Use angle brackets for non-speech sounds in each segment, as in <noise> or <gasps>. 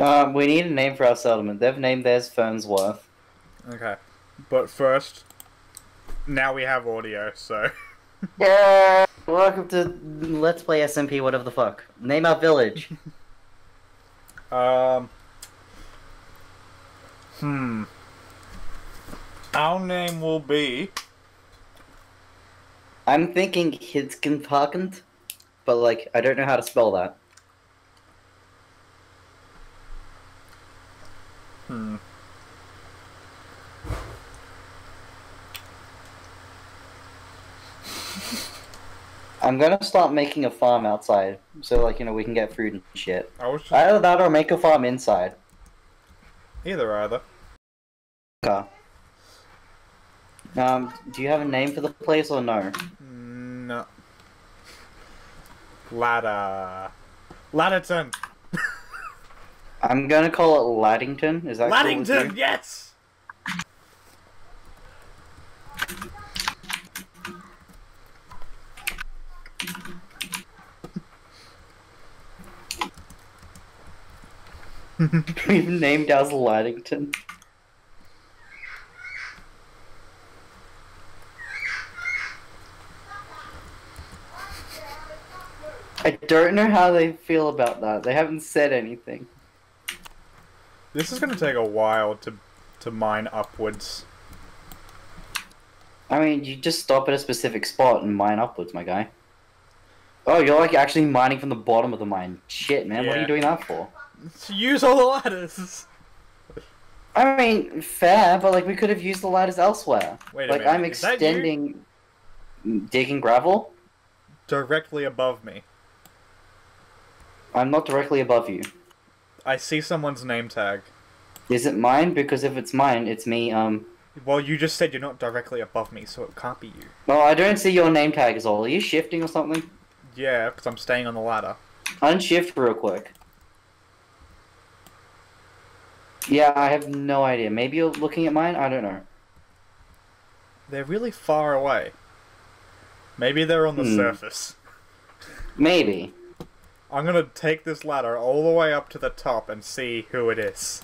Um, we need a name for our settlement. They've named theirs Fernsworth. Okay. But first, now we have audio, so. <laughs> Yeah. Welcome to Let's Play SMP. Whatever the fuck. Name our village. <laughs> Um. Hmm. Our name will be. I'm thinking Hidskinparkent, but like I don't know how to spell that. Hmm. <laughs> I'm gonna start making a farm outside, so like you know we can get food and shit. I was just. Either that or make a farm inside. Either, either. Okay. Um, do you have a name for the place or no? No. Ladder. Ladderton! I'm gonna call it Laddington. Is that cool? Laddington, yes! <laughs> We've named Laddington. I don't know how they feel about that. They haven't said anything. This is gonna take a while to to mine upwards. I mean, you just stop at a specific spot and mine upwards, my guy. Oh, you're like actually mining from the bottom of the mine. Shit, man, what are you doing that for? To use all the ladders! I mean, fair, but like we could have used the ladders elsewhere. Wait a like minute, I'm is extending, digging gravel. Directly above me. I'm not directly above you. I see someone's name tag. Is it mine? Because if it's mine, it's me. Um. Well, you just said you're not directly above me, so it can't be you. Well, I don't see your name tag as all. Are you shifting or something? Yeah, because I'm staying on the ladder. Unshift real quick. Yeah, I have no idea. Maybe you're looking at mine. I don't know. They're really far away. Maybe they're on the Hmm. surface. <laughs> Maybe. I'm gonna take this ladder all the way up to the top and see who it is.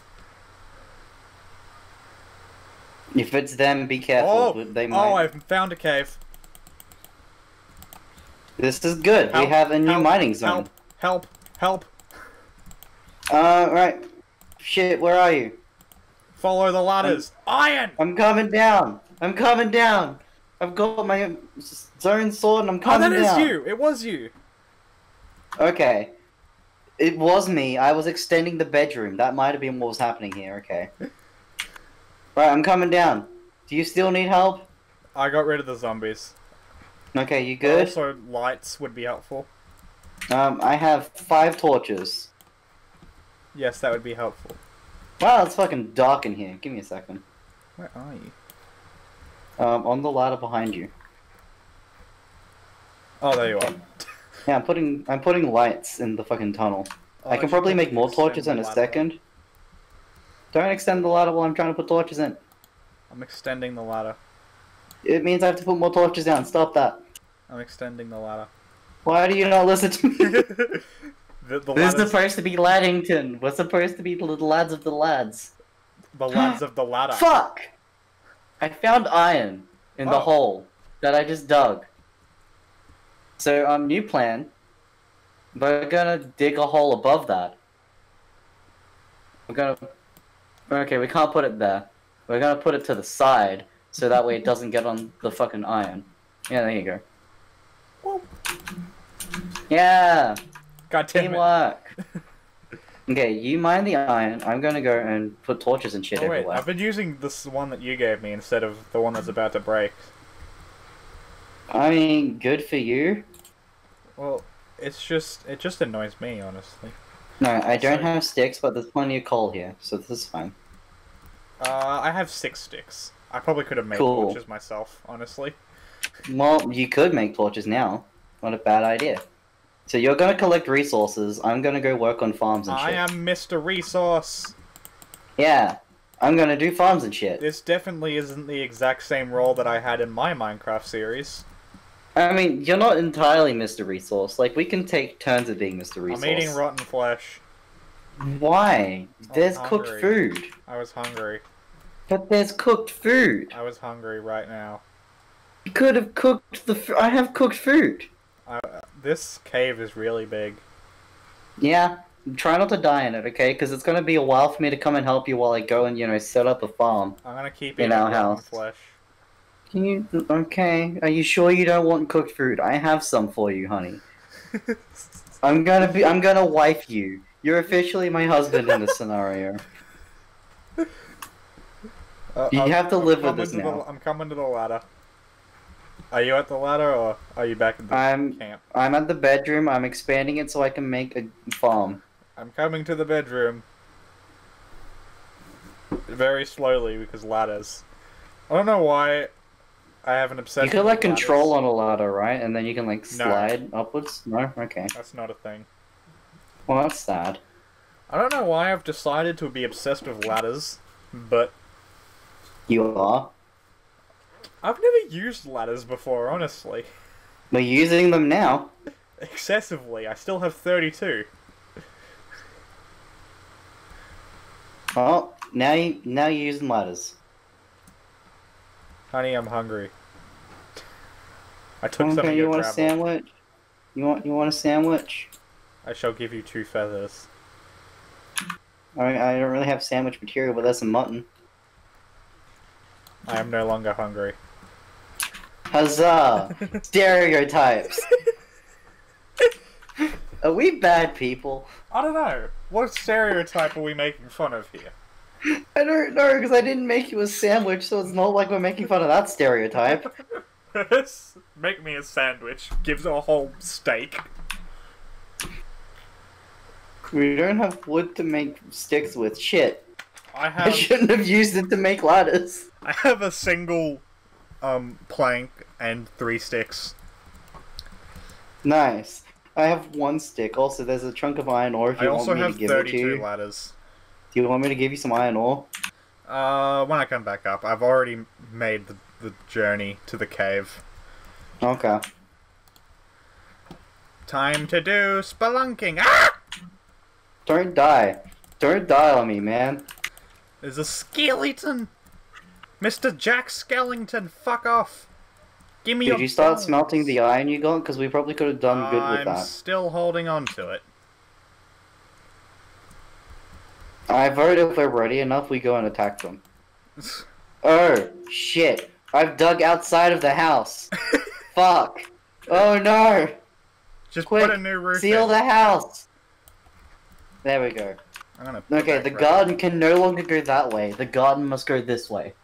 If it's them, be careful. Oh, They might. oh, I've found a cave. This is good. we have a new help, mining zone. Help! Help! Help! Uh, right. Shit, where are you? Follow the ladders. Iron! I'm coming down. I'm coming down. I've got my zone sword and I'm coming down. Oh, that is down. you! It was you! Okay. It was me. I was extending the bedroom. That might have been what was happening here. Okay. right, I'm coming down. Do you still need help? I got rid of the zombies. Okay, you good? Also, lights would be helpful. Um, I have five torches. Yes, that would be helpful. Wow, it's fucking dark in here. Give me a second. Where are you? Um, on the ladder behind you. Oh, there you are. <laughs> Yeah, I'm putting I'm putting lights in the fucking tunnel. Oh, I can probably make more torches in a second. Don't extend the ladder while I'm trying to put torches in. I'm extending the ladder. It means I have to put more torches down. Stop that. I'm extending the ladder. Why do you not listen to me? <laughs> <laughs> the, the, this is supposed to be Laddington. We're supposed to be the lads of the lads. the lads of the ladder. <gasps> Fuck! I found iron in the Oh. hole that I just dug. So, um, new plan. We're gonna dig a hole above that. We're gonna. Okay, we can't put it there. We're gonna put it to the side so that way it doesn't get on the fucking iron. Yeah, there you go. Whoop. Yeah! God damn it. Teamwork! <laughs> okay, you mine the iron. I'm gonna go and put torches and shit Oh wait, everywhere. I've been using this one that you gave me instead of the one that's about to break. I mean, good for you. Well, it's just it just annoys me, honestly. No, I don't Sorry. have sticks, but there's plenty of coal here, so this is fine. Uh, I have six sticks. I probably could have made Cool. torches myself, honestly. Well, you could make torches now. Not a bad idea. So you're gonna collect resources. I'm gonna go work on farms and I shit. I am Mr. Resource. Yeah, I'm gonna do farms and shit. This definitely isn't the exact same role that I had in my Minecraft series. I mean, you're not entirely Mr. Resource. Like we can take turns at being Mr. Resource. I'm eating rotten flesh. Why? There's cooked food. I was hungry. But there's cooked food. I was hungry right now. You could have cooked the. I have cooked food. I, uh, this cave is really big. Yeah. Try not to die in it, okay? Because it's gonna be a while for me to come and help you while I go and you know set up a farm. I'm gonna keep In eating our rotten house. flesh. Can you? Okay. Are you sure you don't want cooked food? I have some for you, honey. <laughs> I'm gonna be. I'm gonna wife you. You're officially my husband in this <laughs> scenario. Uh, You I'm- have to I'm live with this to the- now. I'm coming to the ladder. Are you at the ladder or are you back at the I'm. camp? I'm at the bedroom. I'm expanding it so I can make a farm. I'm coming to the bedroom. Very slowly because ladders. I don't know why I have an obsession. You can like control on a ladder, right? And then you can like No. slide upwards. No. Okay. That's not a thing. Well, that's sad. I don't know why I've decided to be obsessed with ladders, but You are. I've never used ladders before, honestly. We're using them now. Excessively. I still have 32. Oh, now you now you're using ladders. Honey, I'm hungry. I took some of Okay, your you want a sandwich? You want you want a sandwich? I shall give you two feathers. I I don't really have sandwich material, but that's some mutton. I am no longer hungry. Huzzah! <laughs> Stereotypes. Are we bad people? I don't know. What stereotype are we making fun of here? I don't know because I didn't make you a sandwich, so it's not like we're making fun of that stereotype. <laughs> Make me a sandwich. Gives a whole steak. We don't have wood to make sticks with. Shit. I I shouldn't have used it to make ladders. I have a single um plank and three sticks. Nice. I have one stick. Also, there's a chunk of iron ore if I you also want me have to give it to 32 you. ladders. Do you want me to give you some iron ore? Uh, when I come back up, I've already made the, the journey to the cave. Okay. Time to do spelunking. Ah! Don't die. Don't die on me, man. There's a skeleton. Mr. Jack Skellington, fuck off. Give me your Did you start bones. smelting the iron you got? Because we probably could have done good with I'm that. still holding on to it. I vote if we're ready enough, we go and attack them. <laughs> Oh, shit. I've dug outside of the house. Fuck. Oh no. Just Quick, put a new roof Seal in. the house. There we go. I'm gonna put Okay, the crap- garden can no longer go that way. The garden must go this way.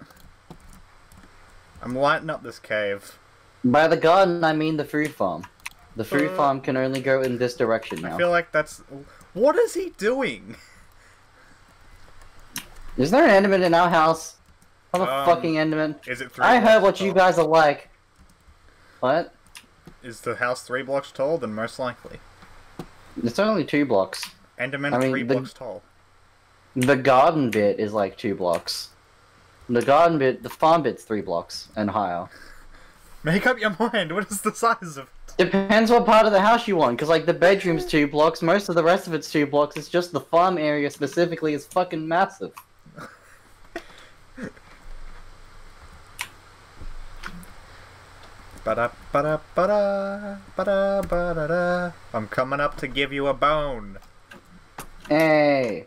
I'm lighting up this cave. By the garden, I mean the food farm. The food Uh, farm can only go in this direction now. I feel like that's. What is he doing? Is there an enderman in our house? What a Um, fucking enderman. Is it three? I heard what you guys are like. What? Is the house three blocks tall? Then most likely. It's only two blocks. Enderman I mean, three the- blocks tall. The garden bit is like two blocks. The garden bit, the farm bit's three blocks and higher. <laughs> Make up your mind. What is the size of? Depends what part of the house you want, because like the bedroom's two blocks, most of the rest of it's two blocks. It's just the farm area specifically is fucking massive. Ba-da, ba-da, ba-da, ba-da, ba-da-da. I'm coming up to give you a bone. Hey.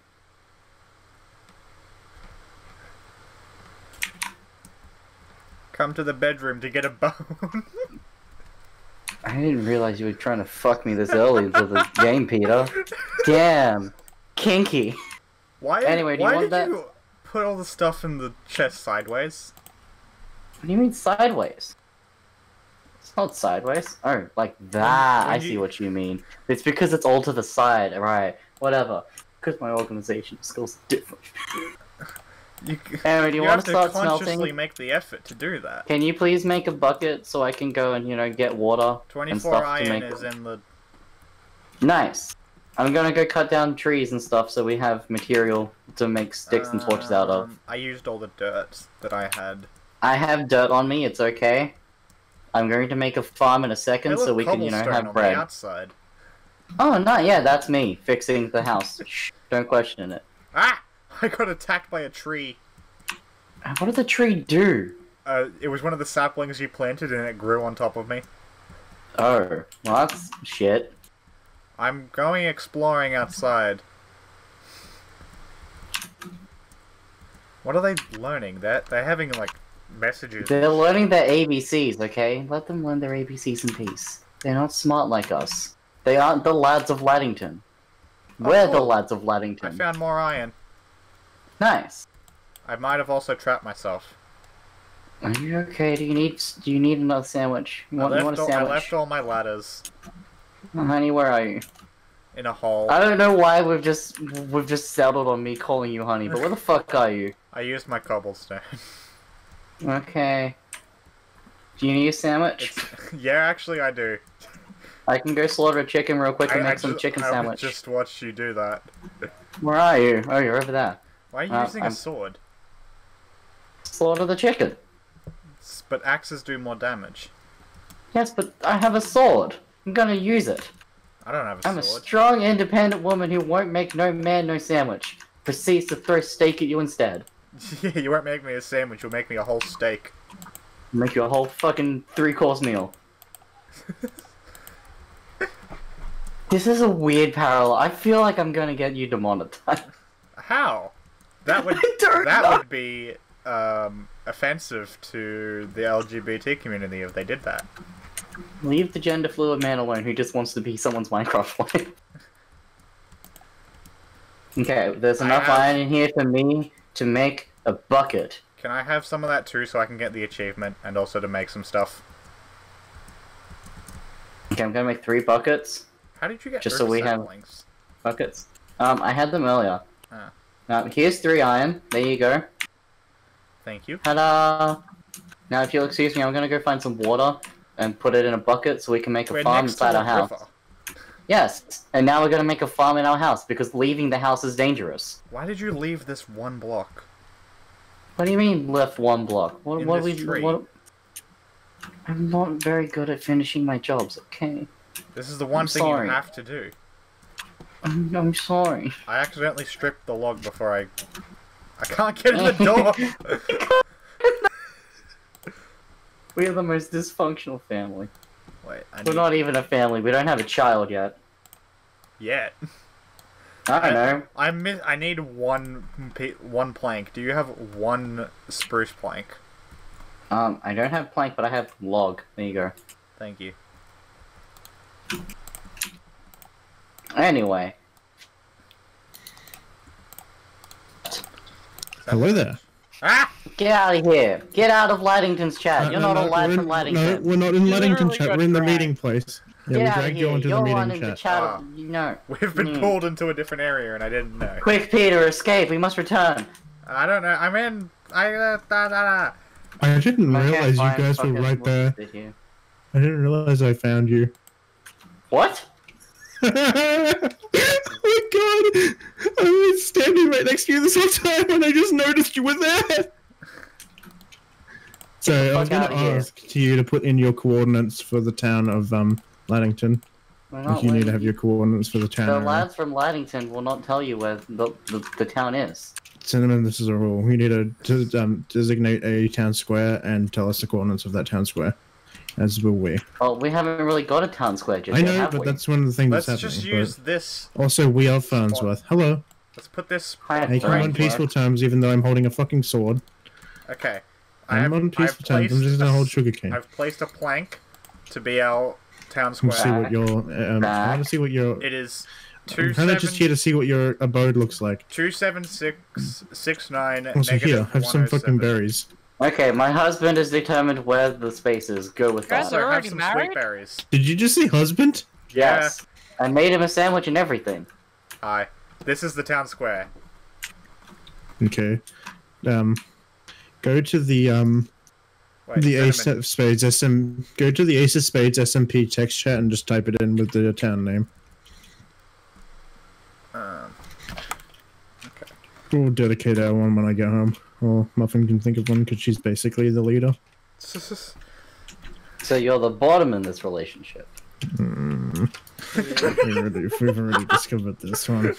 Come to the bedroom to get a bone. <laughs> I didn't realize you were trying to fuck me this early into the game, Peter. Damn. Kinky. Why? Anyway, do you why want did that- you put all the stuff in the chest sideways? What do you mean sideways? Not sideways. Oh, like that. I see what you mean. It's because it's all to the side. Right. Whatever. Because my organization skills are different. <laughs> You, Anyway, do you, you want to to start consciously smelting? make the effort to do that. Can you please make a bucket so I can go and you know get water and 24 stuff to iron is in the. Nice. I'm gonna go cut down trees and stuff so we have material to make sticks and torches out of. Um, I used all the dirt that I had. I have dirt on me. It's okay. I'm going to make a farm in a second so we can you know have bread. outside. Oh no, yeah, that's me fixing the house. Shh. Don't question it. Ah! <laughs> I got attacked by a tree. Uh, What did the tree do? Uh, it was one of the saplings you planted and it grew on top of me. Oh, well that's shit. I'm going exploring outside. What are they learning? They're, they're having, like, messages. They're learning their ABCs, okay? Let them learn their ABCs in peace. They're not smart like us. They aren't the lads of Laddington. Oh, We're the lads of Laddington. I found more iron. Nice. I might have also trapped myself. Are you okay? Do you need do you need another sandwich? You want, I, left want a all, I left all my ladders Oh, honey, where are you? in a hole. I don't know why we've just we've just settled on me calling you honey, but where the fuck are you? I used my cobblestone. <laughs> Okay. Do you need a sandwich? It's, <laughs> yeah, actually, I do. I can go slaughter a chicken real quick and I make some just, chicken I sandwich. just watched you do that. Where are you? Oh, you're over there. Why are you Uh, using I'm- a sword? Slaughter the chicken. But axes do more damage. Yes, but I have a sword. I'm gonna use it. I don't have a I'm sword. I'm a strong, independent woman who won't make no man no sandwich. Proceeds to throw steak at you instead. <laughs> yeah, you won't make me a sandwich. You'll make me a whole steak. Make you a whole fucking three course meal. <laughs> this is a weird parallel. I feel like I'm gonna get you demonetized. How? That would <laughs> I don't that know. would be um, offensive to the LGBT community if they did that. Leave the gender fluid man alone who just wants to be someone's Minecraft wife. okay, there's enough have- iron in here for me to make a bucket. Can I have some of that too, so I can get the achievement and also to make some stuff? Okay, I'm gonna make three buckets. How did you get Just so we have- saplings? Buckets. Um, I had them earlier. Ah. Now, here's three iron. There you go. Thank you. Ta-da! Now, if you'll excuse me, I'm gonna go find some water and put it in a bucket so we can make a We're farm inside our house. river. Yes, and now we're gonna make a farm in our house because leaving the house is dangerous. Why did you leave this one block? What do you mean left one block? What? In what we? tree. What? I'm not very good at finishing my jobs. Okay, This is the one I'm thing sorry. you have to do. I'm, I'm sorry. I accidentally stripped the log before I. I can't get in the door. <laughs> We are the most dysfunctional family. Wait, I We're need... not even a family. We don't have a child yet. yet. I don't know. I miss. I need one one plank. Do you have one spruce plank? Um, I don't have plank, but I have log. There you go. Thank you. Anyway, Hello there. Ah! get out of here. Get out of Laddington's chat. Uh, You're no, not no, a lad from in- Laddington. No, we're not in Laddington chat. We're in the dragged. meeting place. Yeah, Get we out of dragged you here. onto You're the one meeting in the chat. chat. Ah. You. We've been Mm. pulled into a different area and I didn't know. Quick, Peter, escape. We must return. I don't know. I'm in. I uh, da, da, da. I didn't Okay, realize you guys were fuck it, right there. I didn't realize I found you. What? Oh my god! I was standing right next to you this whole time and I just noticed you were there! So I was gonna here. ask you to put in your coordinates for the town of um Laddington. If you need to have your coordinates for the town. The lads from Laddington will not tell you where the, the, the town is. Cinnamon, this is a rule. You need to, to um, designate a town square and tell us the coordinates of that town square. As will we. Well, we haven't really got a town square just I know, have but we? that's one of the things Let's that's happening. just use this. Also, we are Farnsworth. Hello. Let's put this. Hi, Hey, come on peaceful terms, even though I'm holding a fucking sword. Okay. I I'm have, on peaceful I've terms. I'm just gonna a hold s- sugarcane. I've placed a plank to be our town square. Let's see square. what your. Um, I want to see what your. It is two I'm kind of just here to see what your abode looks like. two seven six six nine Also, here, negative have some fucking berries. Okay, my husband has determined where the space is. Go with Guys that. are already some married? sweet berries. Did you just say husband? Yes. I made him a sandwich and everything. Hi. This is the town square. Okay. Um, go to the um Wait, the ace of spades SM. Go to the ace of spades SMP text chat and just type it in with the town name. Um, Okay. We'll dedicate that one when I get home. Or Muffin can think of one because she's basically the leader. <laughs> So you're the bottom in this relationship. Mm. we've, already, we've already discovered this one.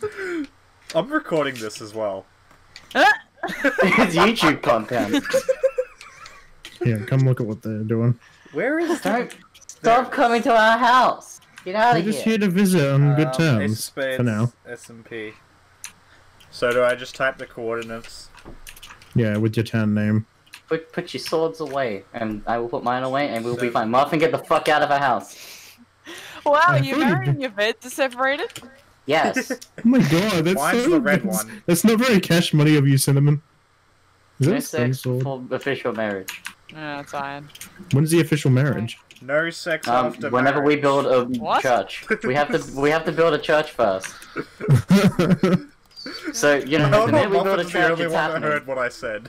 <laughs> I'm recording this as well. <laughs> it's YouTube content. Yeah, come look at what they're doing. Where is Don't stop coming to our house. Get out We're of just here. here to visit on good Um, terms ace spades, for now. SMP. So do I just type the coordinates? Yeah, with your town name. Put put your swords away, and I will put mine away, and we'll be fine. Muffin, get the fuck out of our house. Wow, you thought you- marrying your beds are separated? Yes. <laughs> Oh my god, that's Mine's so, the red that's, one. That's not very cash money of you, Cinnamon. Is that no a stone sex sword? for official marriage. No, it's iron. When's the official marriage? No sex Um, after whenever we build a What? church, we have to we have to build a church first. <laughs> <laughs> So you know, No, the no, minute we build a Muffin's the only one that heard what I said.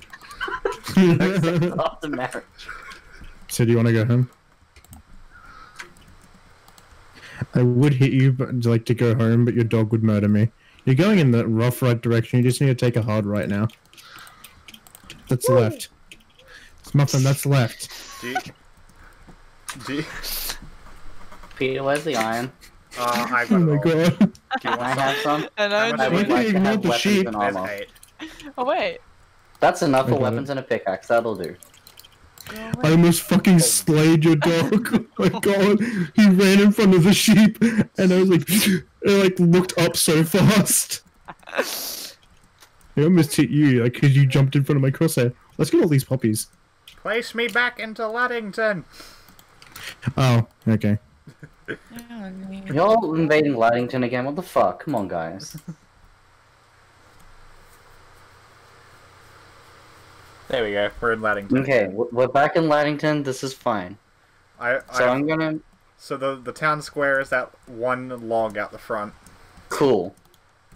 <laughs> After marriage. so do you want to go home? I would hit you, but like to go home, but your dog would murder me. You're going in the rough right direction. You just need to take a hard right now. That's left. It's Muffin, that's left. Do you... Do you... Peter, where's the iron? Uh, I <laughs> got Oh it my god. Do you Can I want have some? <laughs> And I much I would like to have the weapons sheep. and There's armor. Oh wait. That's enough I for got weapons and a pickaxe. That'll do. Oh, I almost fucking slayed your dog. <laughs> Oh my god. He ran in front of the sheep and I was like <gasps> I like looked up so fast. <laughs> I almost hit you, like cause you jumped in front of my crosshair. Let's get all these puppies. Place me back into Laddington. Oh, okay. You're invading Laddington again. What the fuck? Come on, guys. There we go. We're in Laddington. Okay, we're back in Laddington. This is fine. I, So I, I'm gonna. so the the town square is that one log out the front. Cool.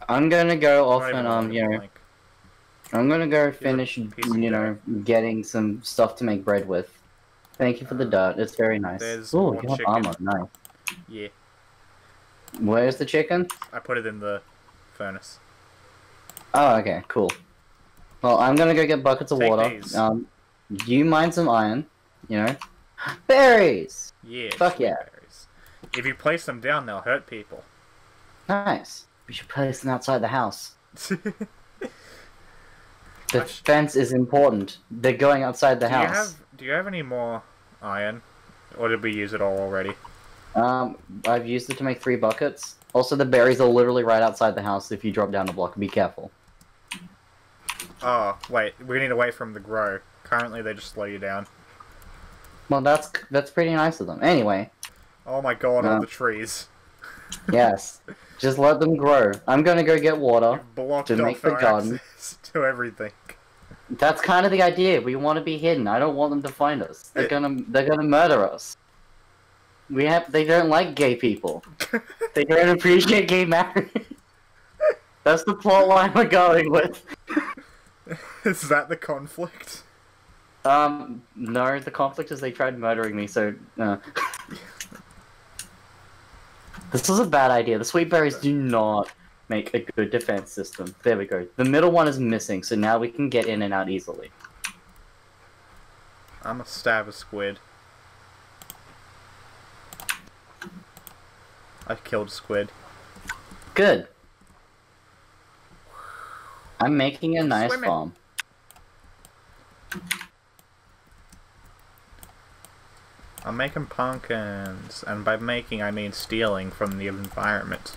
I'm gonna go off and a log, um, you know, like- I'm gonna go finish, piece you know, getting some stuff to make bread with. Thank you for the dirt. It's very nice. Oh, you have chicken. armor. Nice. Yeah, Where's the chicken? I put it in the furnace. Oh, okay, cool. Well, I'm gonna go get buckets of Take water. these. Um, you mine some iron. You know, <gasps> berries. Yeah. Fuck yeah. berries. If you place them down, they'll hurt people. Nice. We should place them outside the house. <laughs> The fence is important. They're going outside the you house. have Do you have any more iron, or did we use it all already? Um, I've used it to make three buckets. Also, the berries are literally right outside the house. If you drop down a block, be careful. Oh, wait, we need to wait for them to grow. Currently, they just slow you down. Well, that's that's pretty nice of them. Anyway, Oh my god, all the trees. yes, <laughs> just let them grow. I'm gonna go get water. To make the garden. <laughs> to everything. That's kind of the idea. We want to be hidden. I don't want them to find us. They're gonna they're gonna murder us. We have they don't like gay people. They don't appreciate gay marriage. That's the plot line we're going with. Is that the conflict? Um, no, the conflict is they tried murdering me, so, uh. This is a bad idea. The sweet berries do not make a good defense system. There we go. The middle one is missing, so now we can get in and out easily. I'm a stab a squid. I killed squid. Good. I'm making a nice Swimming. farm. I'm making pumpkins, and by making I mean stealing from the environment.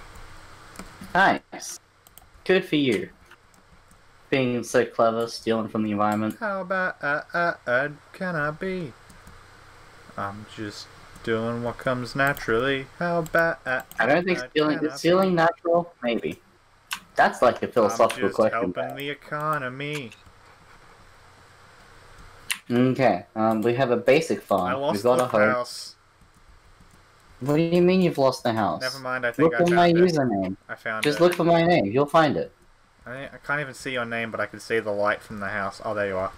Nice. Good for you. Being so clever, stealing from the environment. How about uh uh uh can I be? I'm just doing what comes naturally. How about I don't think stealing is stealing natural. Maybe. That's like a philosophical I'm just question. helping the economy. Okay. Um, we have a basic I farm. We've lost got the a home. house. What do you mean you've lost the house? Never mind. I think Look I for my found it. username. I found Just it. look for my name. You'll find it. I, I can't even see your name, but I can see the light from the house. Oh, there you are.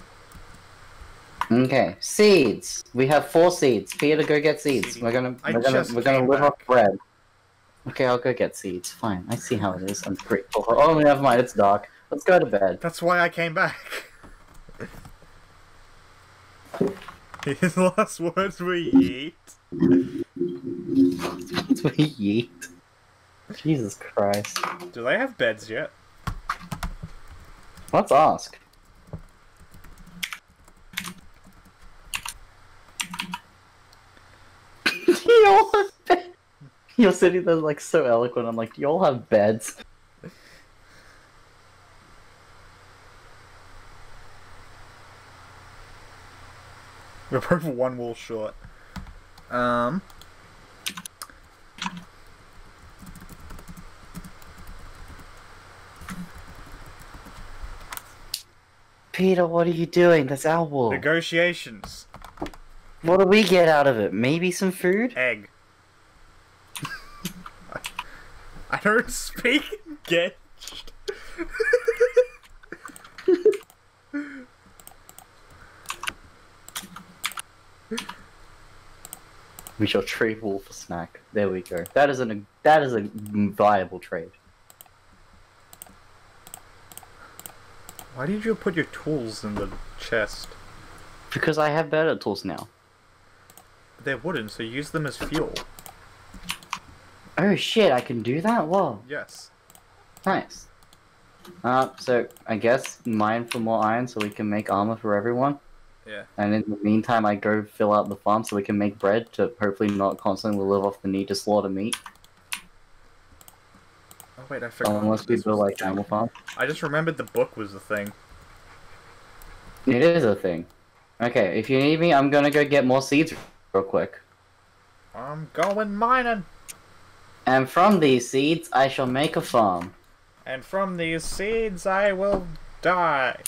Okay. Seeds. We have four seeds. Peter, go get seeds. We're gonna I we're gonna we're gonna live off bread. Okay, I'll go get seeds. Fine. I see how it is. I'm grateful. Oh, never mind. It's dark. Let's go to bed. That's why I came back. <laughs> His last words were yeet. <laughs> That's what yeet. Jesus Christ. Do they have beds yet? Let's ask. Do you all have beds? <laughs> You're sitting there like so eloquent. I'm like, do you all have beds? We're both one wall short. Um. Peter, what are you doing? That's our wall. Negotiations. What do we get out of it? Maybe some food? Egg. I don't speak engaged. We shall trade wool for snack. There we go. That is an that is a viable trade. Why did you put your tools in the chest? Because I have better tools now. They're wooden, so use them as fuel. Oh shit, I can do that? Whoa, Yes. nice. Uh, so I guess mine for more iron so we can make armor for everyone. Yeah. And in the meantime, I go fill out the farm so we can make bread to hopefully not constantly live off the need to slaughter meat. Oh wait, I forgot. Unless we build like animal farm. I just remembered the book was the thing. It is a thing. Okay, if you need me, I'm gonna go get more seeds real quick. I'm going mining, And from these seeds, I shall make a farm. and from these seeds I will die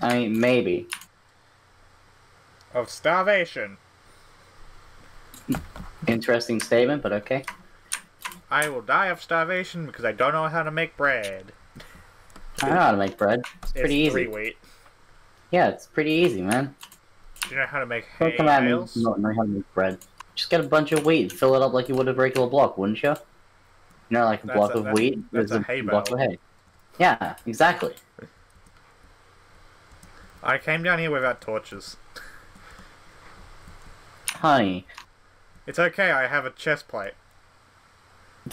I mean, maybe. of starvation. Interesting statement, but okay. I will die of starvation because I don't know how to make bread. I know how to make bread. It's pretty easy. Yeah, it's pretty easy, man. Do you know how to make Don't hay come me bales? not know how to make bread. Just get a bunch of wheat, fill it up like you would a regular block, wouldn't you? You know, like a That's block a- of wheat is a a, block of hay. Yeah, exactly. I came down here without torches. Honey, It's okay, I have a chest plate.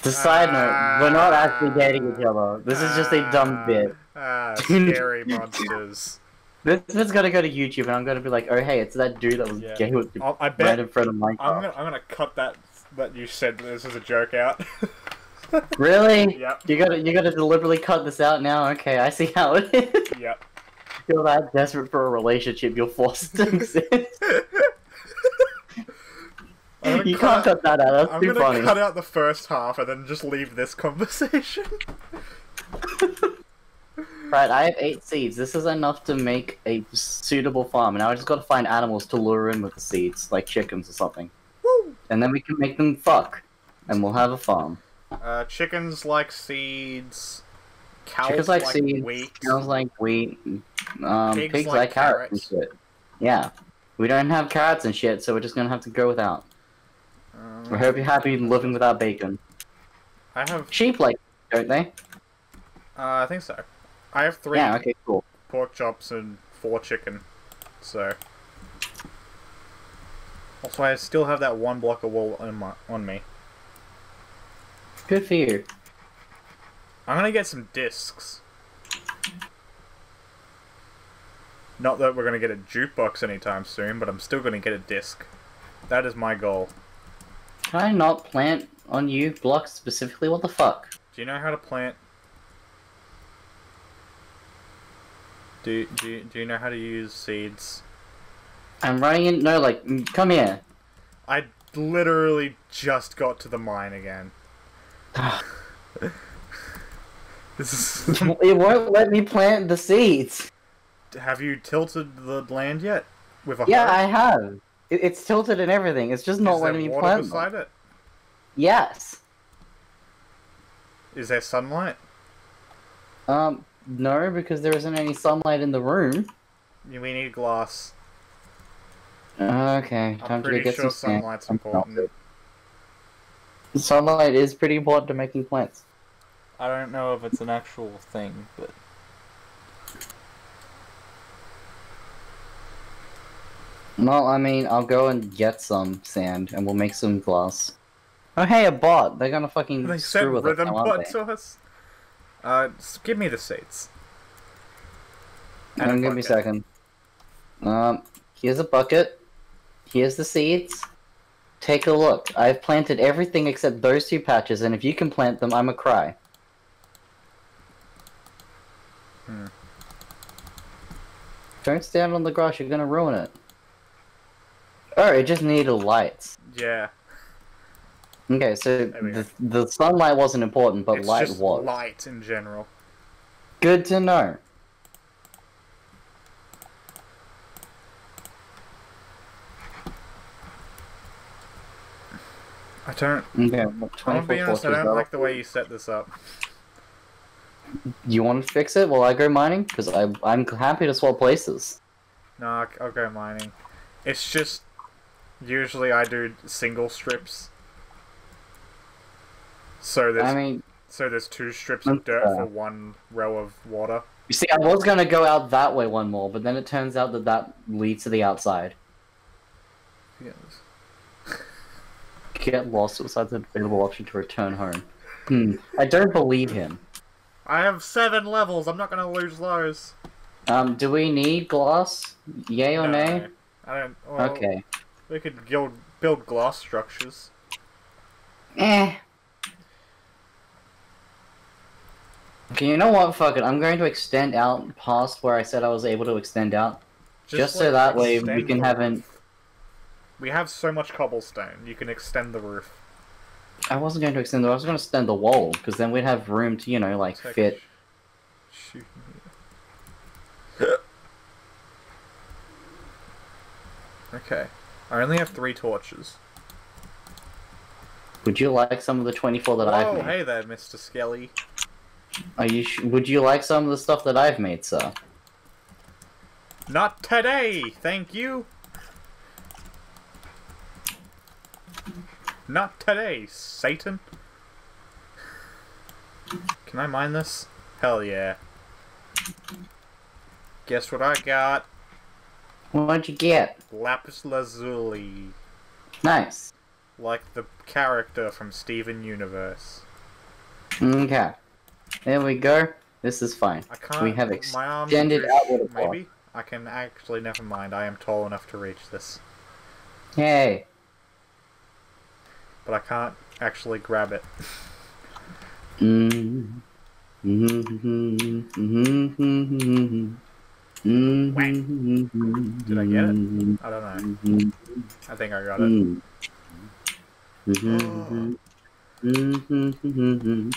the side note, we're not actually dating each other. This is just a dumb bit. Ah, <laughs> scary monsters. This is gonna go to YouTube, and I'm gonna be like, oh hey, it's that dude that was Yeah. gay with I'll- I right bet in front of Minecraft. I'm gonna I'm gonna cut that that you said this is a joke out. <laughs> Really? Yep. You gotta you gotta deliberately cut this out now. Okay, I see how it is. yep. <laughs> You're that desperate for a relationship, you're forced to exist. <laughs> I'm you cut can't cut that out. That's I'm too gonna cut out the first half and then just leave this conversation. Right, I have eight seeds. This is enough to make a suitable farm. Now I just gotta find animals to lure in with the seeds, like chickens or something. Woo! And then we can make them fuck. And we'll have a farm. Uh, chickens like seeds. Cows Chickens like, like seeds, wheat. cows like wheat, um, Pigs pigs, like like, carrots and carrots. shit. Yeah. We don't have carrots and shit, so we're just gonna have to go without. I Um, hope you're happy living without bacon. I have. Sheep like, don't they? Uh, I think so. I have three Yeah, okay, cool. pork chops and four chicken. So. Also, I still have that one block of wool on, my, on me. Good for you. I'm gonna get some discs. Not that we're gonna get a jukebox anytime soon, but I'm still gonna get a disc. That is my goal. Can I not plant on you blocks specifically? What the fuck? Do you know how to plant? Do do you, do you know how to use seeds? I'm running in. No, like, mm, come here. I literally just got to the mine again. This <laughs> is. it won't let me plant the seeds. have you tilted the land yet? With a Yeah? I have. It, it's tilted and everything. It's just not Is letting me plant them. beside it? Yes. Is there sunlight? Um, no, because there isn't any sunlight in the room. We need glass. Okay, I'm time to go get sure some sand. sunlight's I'm important. Sunlight is pretty important to making plants. I don't know if it's an actual thing, but No, I mean, I'll go and get some sand, and we'll make some glass. Oh, hey, a bot! They're gonna fucking they sent screw with us Rythm now, aren't bot they? to us. Uh, give me the seats. And Um, give me a second. Um, here's a bucket. Here's the seeds. Take a look. I've planted everything except those two patches, and if you can plant them, I'm a cry. Hmm. Don't stand on the grass, you're gonna ruin it. Oh, it just needed lights. Yeah, Okay, so the, the sunlight wasn't important, but it's light just was. light in general. Good to know. I don't. Okay, I'm 24 be honest. I don't like the way you set this up. You want to fix it while I go mining? Because I I'm happy to swap places. No, I'll go mining. It's just usually I do single strips. So there's I mean, so there's two strips of dirt for one row of water. you see, I was gonna go out that way one more, but then it turns out that that leads to the outside. Yes. <laughs> Get lost besides the available option to return home. Hmm, I don't believe him. I have seven levels. I'm not gonna lose those. Um, do we need glass? Yay or nay? I don't. Well, Okay. We could build build glass structures. Eh. Okay, you know what? Fuck it. I'm going to extend out past where I said I was able to extend out. Just so that way we can have an- We have so much cobblestone. You can extend the roof. I wasn't going to extend. The I was going to extend the wall because then we'd have room to, you know, like Take fit. Shoot. <laughs> okay. I only have three torches. Would you like some of the 24 that I've Whoa, made? hey there, Mr. Skelly. Are you? Sh- would you like some of the stuff that I've made, sir? Not today, thank you. Not today, Satan. Can I mine this? Hell yeah. Guess what I got? What'd you get? Lapis lazuli. Nice. Like the character from Steven Universe. Okay. There we go. This is fine. I can't. We have my arms are extended outward. Maybe I can actually. Never mind. I am tall enough to reach this, Yay. but I can't actually grab it. Mm. Did I get it? I don't know. I think I got it. mhm.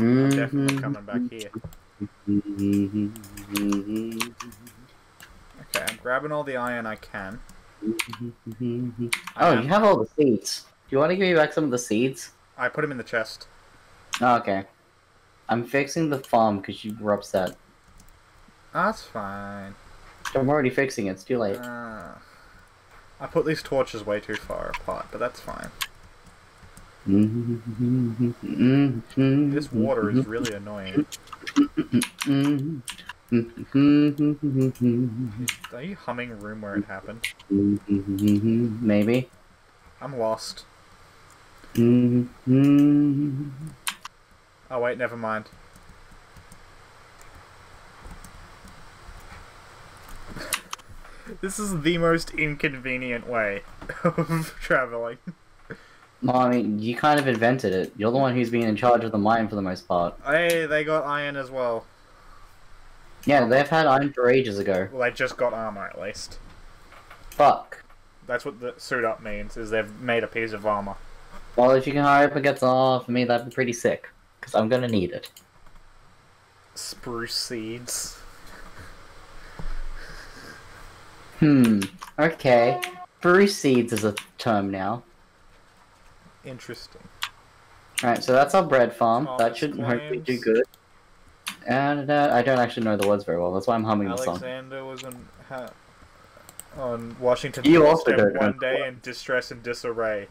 I'm definitely mhm, coming back here. Okay, I'm grabbing all the iron I can. Oh, you have all the seeds. Do you want to give me back some of the seeds? I put them in the chest. Oh, okay. I'm fixing the farm because you were upset. That's fine. I'm already fixing it. It's too late. Uh, I put these torches way too far apart, but that's fine. This This water is really annoying. Are you humming room where it happened? Maybe. I'm lost. Oh wait, never mind. <laughs> this is the most inconvenient way <laughs> of traveling. I mean, you kind of invented it. You're the one who's been in charge of the mine for the most part. Hey, they got iron as well. Yeah, they've had iron for ages ago. Well, they just got armor at least. Fuck. That's what the suit up means, is they've made a piece of armor. Well, if you can hurry up and get some off for me, that'd be pretty sick. Because I'm gonna need it. Spruce seeds. Hmm. Okay. Bruce seeds is a term now. Interesting. Alright, so that's our bread farm. that Thomas should hopefully do claims- good. And uh, I don't actually know the words very well. That's why I'm humming the song. Alexander was on, ha, on Washington You also doorstep don't know. one day in distress and disarray.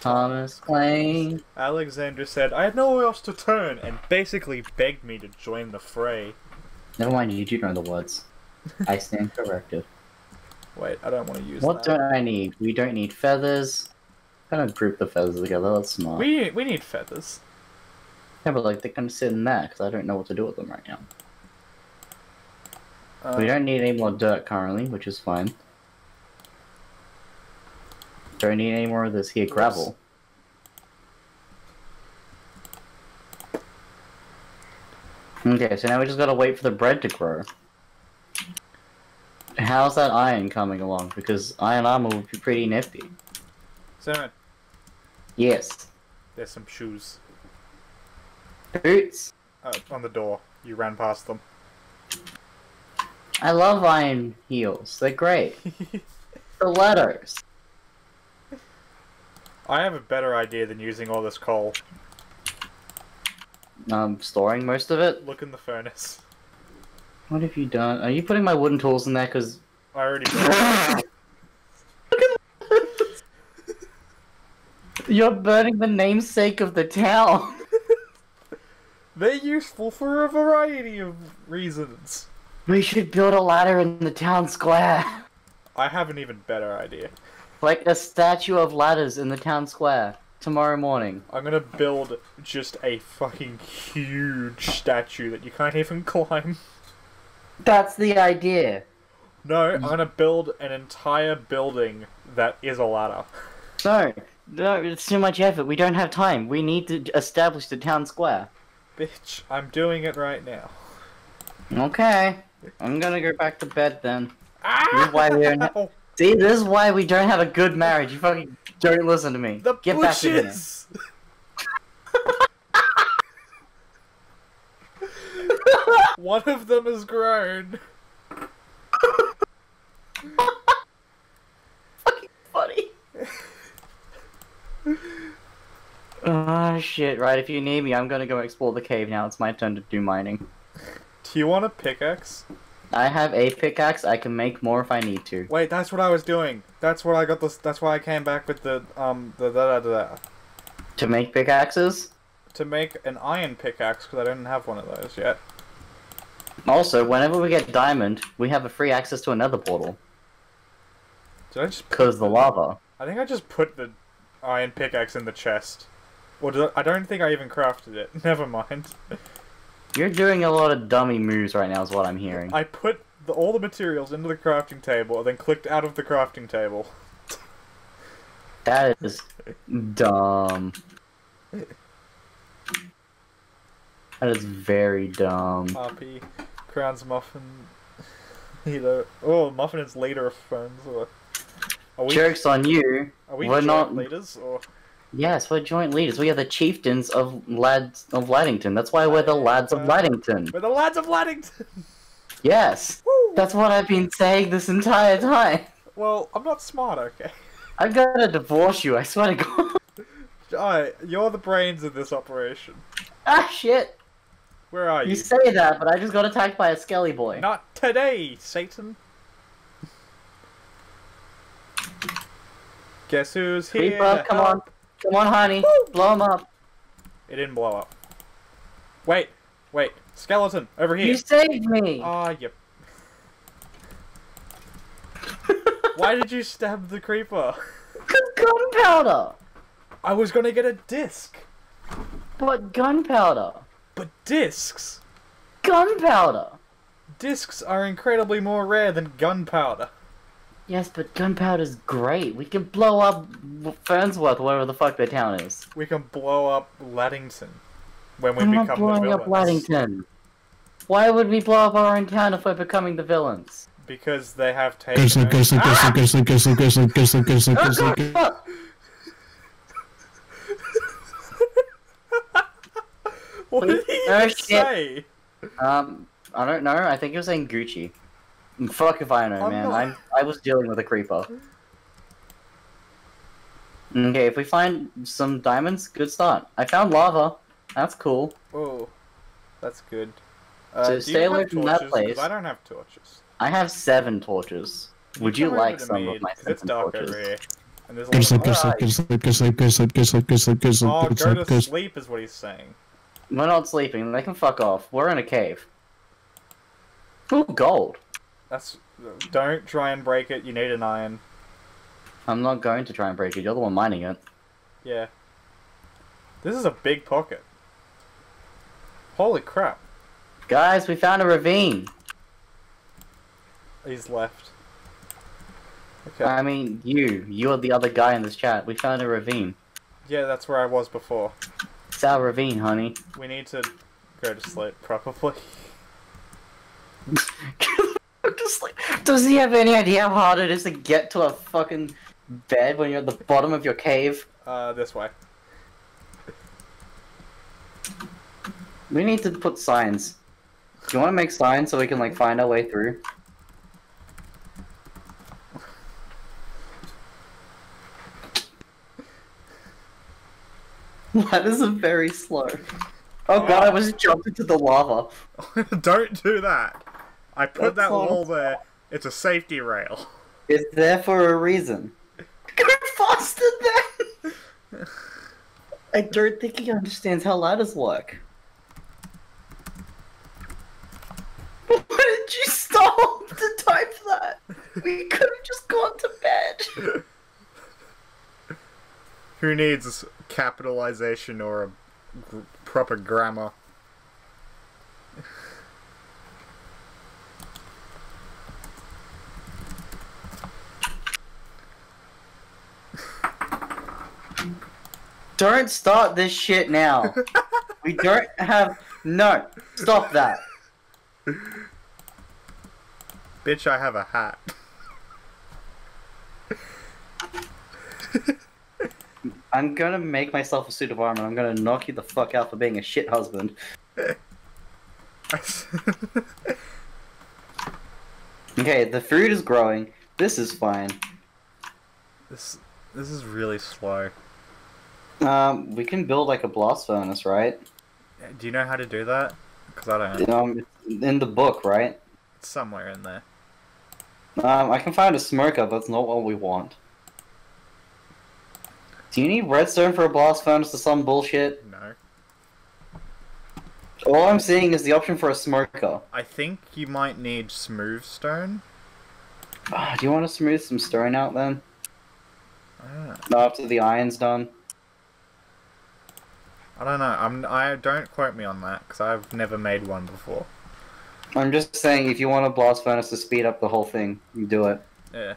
Thomas Klein. Alexander said, I had nowhere else to turn, and basically begged me to join the fray. Never mind, you do know the words. I stand corrected. Wait, I don't want to use What that. don't I need? We don't need feathers. Kind of group the feathers together. That's smart. We, we need feathers. Yeah, but like they're gonna sit in there because I don't know what to do with them right now. Uh, We don't need any more dirt currently, which is fine. Don't need any more of this here gravel. Okay, so now we just gotta wait for the bread to grow. How's that iron coming along? Because iron armor would be pretty nifty. Simon, Yes. there's some shoes Boots. uh, on the door. You ran past them. I love iron heels. They're great. <laughs> the letters. I have a better idea than using all this coal. I'm storing most of it. Look in the furnace. What have you done? Are you putting my wooden tools in there? Cause I already. <laughs> You're burning the namesake of the town. <laughs> They're useful for a variety of reasons. We should build a ladder in the town square. I have an even better idea. Like a statue of ladders in the town square. Tomorrow morning. I'm gonna build just a fucking huge statue that you can't even <laughs> climb. That's the idea. No, I'm gonna build an entire building that is a ladder. No, no, it's too much effort. We don't have time. We need to establish the town square. Bitch, I'm doing it right now. Okay. I'm gonna go back to bed then. Ah! why we're not- <laughs> See, this is why we don't have a good marriage. You fucking don't listen to me. The Get back in here. <laughs> <laughs> One of them is grown. Ah, shit. Right, if you need me, I'm gonna go explore the cave now. It's my turn to do mining. Do you want a pickaxe? I have a pickaxe. I can make more if I need to. Wait, that's what I was doing. That's what I got this. That's why I came back with the um the da da da, da To make pickaxes? to make an iron pickaxe because I didn't have one of those yet. Also, whenever we get diamond, we have a free access to another portal. Did I just? Because the lava. I think I just put the iron pickaxe in the chest. Or did I, don't think I even crafted it. <laughs> Never mind. You're doing a lot of dummy moves right now, is what I'm hearing. I put the, all the materials into the crafting table and then clicked out of the crafting table. That is dumb. That is very dumb. RP, Crown's Muffin. <laughs> Either. Oh, Muffin is leader of friends. Or, are we, Jokes on you. are we we're not- leaders? Or Yes, we're joint leaders. We are the chieftains of lads of Laddington. That's why we're the lads of Laddington. We're the lads of Laddington! Yes, Woo! that's what I've been saying this entire time. Well, I'm not smart, okay? I'm gonna divorce you. I swear to God. <laughs> Alright, you're the brains of this operation. ah, shit. Where are You you? say that, but I just got attacked by a skelly boy. Not today, Satan! Guess who's here? Creeper, come on, come on, honey, Woo! blow him up. It didn't blow up. Wait, wait, skeleton, over here. You saved me. Ah, yep. Why did you stab the creeper? gunpowder. I was gonna get a disc, But gunpowder. but discs, Gunpowder. discs are incredibly more rare than gunpowder. Yes, but gunpowder's great. We can blow up Fernsworth, wherever the fuck their town is. We can blow up Laddington when we I'm become not the blowing villains. up Laddington. Why would we blow up our own town if we're becoming the villains? Because they have taken. Go sleep, go sleep, go sleep, go sleep, go sleep, go sleep, go sleep, go sleep, go sleep, what did he Oh, say? Um, I don't know. I think he was saying Gucci. Fuck if I know, I'm man. not- I'm I was dealing with a creeper. Okay, if we find some diamonds, good start. I found lava. That's cool. Oh, that's good. Uh, So stay away have from that place. I don't have torches. I have seven torches. Would you like some me, of my 'cause It's seven dark torches? over here. And there's a Go lot sleep, of... go sleep, go sleep, go sleep, go sleep, go sleep, go sleep, go sleep, Oh, go go sleep, to go sleep. sleep is what he's saying. We're not sleeping. They can fuck off. We're in a cave. Ooh, gold. That's... Don't try and break it, you need an iron. I'm not going to try and break it. You're the one mining it. Yeah. This is a big pocket. Holy crap. Guys, we found a ravine. He's left. Okay. I mean, you. You're the other guy in this chat. We found a ravine. yeah, that's where I was before. It's our ravine, honey. We need to go to sleep, probably. <laughs> <laughs> Just like, does he have any idea how hard it is to get to a fucking bed when you're at the bottom of your cave? Uh, this way. We need to put signs. Do you want to make signs so we can like find our way through? <laughs> That is a very slow. Oh god, I was jumping to the lava. <laughs> Don't do that. I put That's that wall there. It's a safety rail. It's there for a reason. <laughs> Go faster then! I don't think he understands how ladders work. Why did you stop to type that? We could have just gone to bed. Who needs capitalization or a gr- proper grammar? Don't start this shit now. <laughs> we don't have. No, stop that. Bitch, I have a hat. I'm gonna make myself a suit of armor. I'm gonna knock you the fuck out for being a shit husband. <laughs> Okay, the food is growing. This is fine. this this is really slow. Um, we can build like a blast furnace, right? Do you know how to do that? Because I don't. Um, in the book, right? It's somewhere in there. Um, I can find a smoker, but it's not what we want. Do you need redstone for a blast furnace or some bullshit? No. All I'm seeing is the option for a smoker. I think you might need smooth stone. Ah, do you want to smooth some stone out then? I. After the iron's done? I don't know. I'm. I don't quote me on that because I've never made one before. I'm just saying, if you want a blast furnace to speed up the whole thing, you do it. Yeah.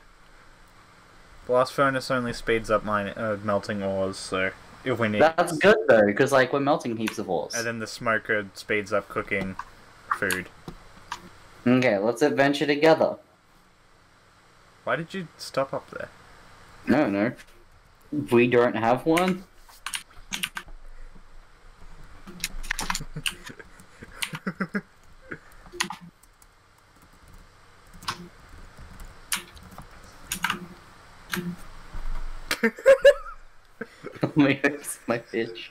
Blast furnace only speeds up mine uh, melting ores, so if we need. That's good though, because like we're melting heaps of ores. And then the smoker speeds up cooking food. Okay, let's adventure together. Why did you stop up there? No, no. We don't have one. <laughs> Oh my my bitch.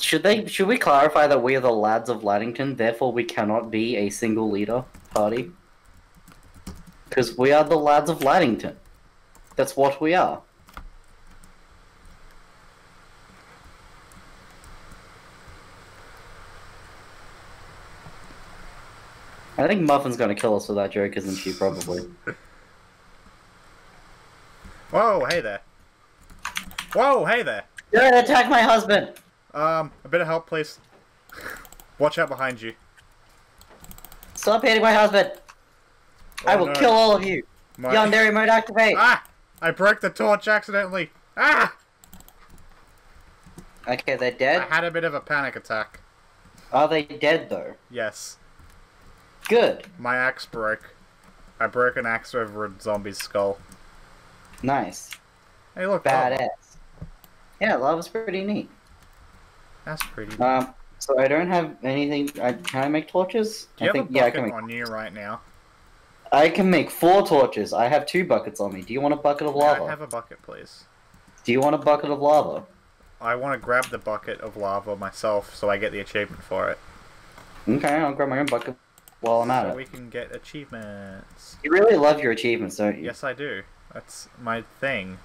Should they? Should we clarify that we are the lads of Laddington, therefore we cannot be a single leader party? Because we are the lads of Laddington. That's what we are. I think Muffin's gonna kill us with that joke, isn't she? Probably. <laughs> Whoa, hey there. Whoa, hey there. Don't attack my husband! Um, a bit of help, please. <laughs> Watch out behind you. Stop hitting my husband! I Oh, will no. kill all of you! My- Yandere mode activate! Ah! I broke the torch accidentally. Ah! Okay, they're dead. I had a bit of a panic attack. Are they dead though? Yes. Good. My axe broke. I broke an axe over a zombie's skull. Nice. Hey, look. lava. Badass. Yeah, lava's pretty neat. That's pretty. Um, so I don't have anything. I, can I make torches? Do you I have think a yeah, I bucket can make. on you right now? I can make four torches. I have two buckets on me. Do you want a bucket of lava? I have a bucket, please. Do you want a bucket of lava? I want to grab the bucket of lava myself so I get the achievement for it. Okay, I'll grab my own bucket while I'm at so it. we can get achievements. You really love your achievements, don't you? Yes, I do. That's my thing.